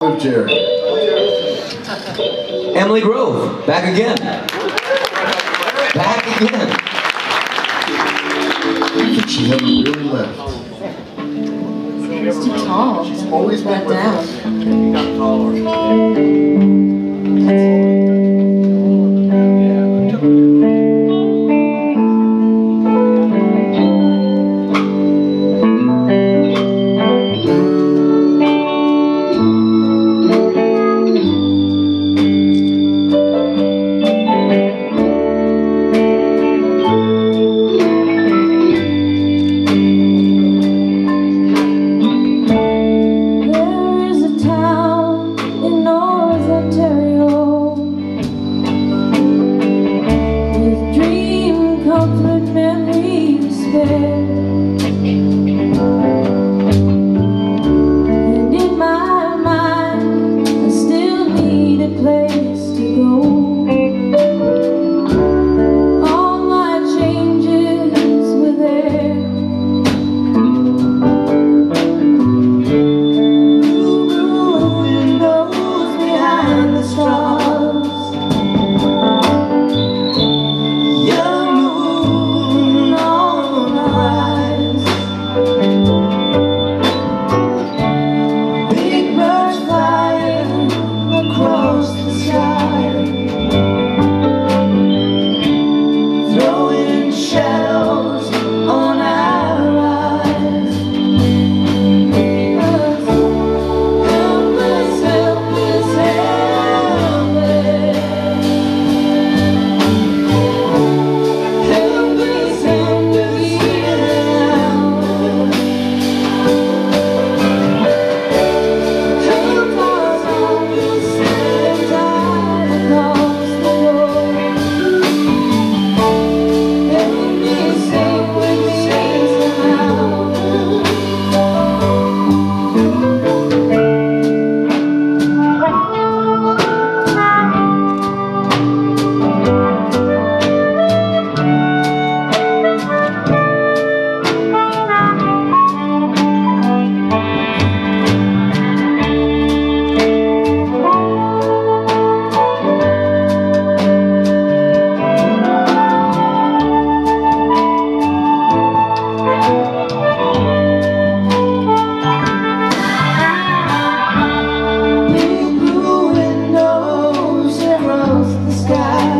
Jared. Emily Grove, back again. Back again. She never really left. She's too tall. She's always been down. sky.